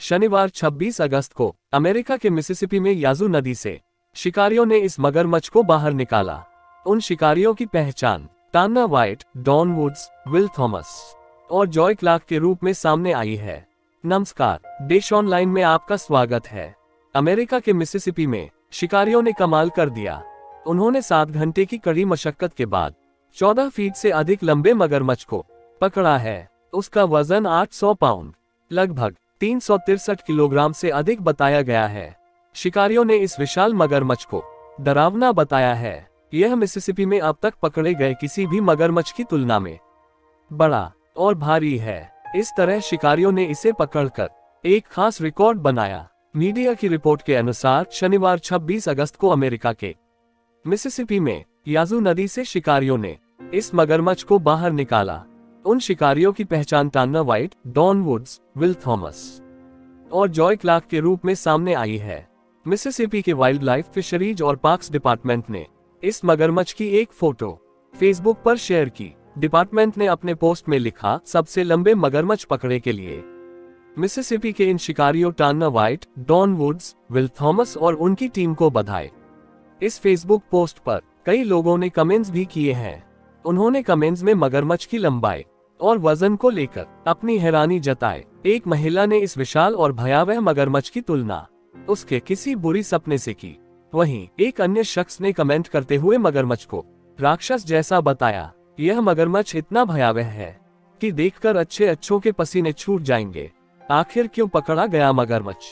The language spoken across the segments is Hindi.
शनिवार 26 अगस्त को अमेरिका के मिसिसिपी में याजू नदी से शिकारियों ने इस मगरमच्छ को बाहर निकाला। उन शिकारियों की पहचान Tanner White Don Woods, Will Thomas और जॉय क्लार्क के रूप में सामने आई है। नमस्कार देश ऑनलाइन में आपका स्वागत है। अमेरिका के मिसिसिपी में शिकारियों ने कमाल कर दिया। उन्होंने सात घंटे की कड़ी मशक्कत के बाद चौदह फीट से अधिक लंबे मगरमच्छ को पकड़ा है। उसका वज़न 800 पाउंड, लगभग तीन किलोग्राम से अधिक बताया गया है। शिकारियों ने इस विशाल मगरमच्छ को डरावना बताया है। यह मिसिसिपी में अब तक पकड़े गए किसी भी मगरमच्छ की तुलना में बड़ा और भारी है। इस तरह शिकारियों ने इसे पकड़कर एक खास रिकॉर्ड बनाया। मीडिया की रिपोर्ट के अनुसार शनिवार 26 अगस्त को अमेरिका के मिसिसिपी में याजू नदी से शिकारियों ने इस मगरमच्छ को बाहर निकाला। उन शिकारियों की पहचान Tanner White Don Woods, Will Thomas और जॉय क्लार्क के रूप में सामने आई है। मिसिसिपी के वाइल्ड लाइफ फिशरीज और पार्क्स डिपार्टमेंट ने इस मगरमच्छ की एक फ़ोटो फेसबुक पर शेयर की। डिपार्टमेंट ने अपने पोस्ट में लिखा, सबसे लंबे मगरमच्छ पकड़े के लिए। मिसिसिपी के इन शिकारियों Tanner White Don Woods, Will Thomas और उनकी टीम को बधाई। इस फेसबुक पोस्ट पर कई लोगों ने कमेंट्स भी किए हैं। उन्होंने कमेंट्स में मगरमच्छ की लंबाई और वज़न को लेकर अपनी हैरानी जताए एक महिला ने इस विशाल और भयावह मगरमच्छ की तुलना उसके किसी बुरी सपने से की। वहीं एक अन्य शख्स ने कमेंट करते हुए मगरमच्छ को, राक्षस जैसा बताया, यह मगरमच्छ इतना भयावह है कि देखकर अच्छे अच्छों के पसीने छूट जाएँगे। आखिर क्यों पकड़ा गया मगरमच्छ?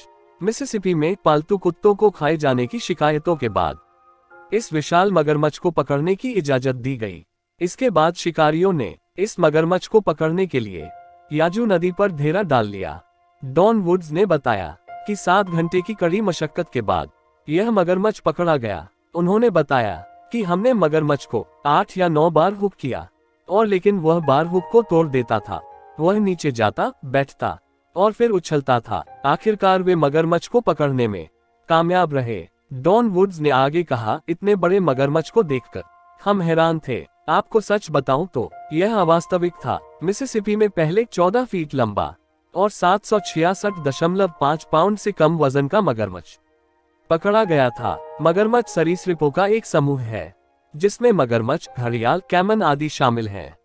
मिसिसिपी में पालतू कुत्तों को खाए जाने की शिकायतों के बाद इस विशाल मगरमच्छ को पकड़ने की इजाज़त दी गई। इसके बाद शिकारियों ने इस मगरमच्छ को पकड़ने के लिए याजू नदी पर घेरा डाल लिया। डॉन वुड्स ने बताया कि सात घंटे की कड़ी मशक्कत के बाद यह मगरमच्छ पकड़ा गया। उन्होंने बताया कि हमने मगरमच्छ को आठ या नौ बार हुक किया और लेकिन वह बार हुक को तोड़ देता था। वह नीचे जाता, बैठता और फिर उछलता था। आखिरकार वे मगरमच्छ को पकड़ने में कामयाब रहे। डॉन वुड्स ने आगे कहा, इतने बड़े मगरमच्छ को देखकर हम हैरान थे। आपको सच बताऊँ तो यह अवास्तविक था। मिसिसिपी में पहले 14 फीट लंबा और सात पाउंड से कम वज़न का मगरमच्छ पकड़ा गया था। मगरमच्छ सरीसृपों का एक समूह है, जिसमें मगरमच्छ, घड़ियाल, कैमन आदि शामिल हैं।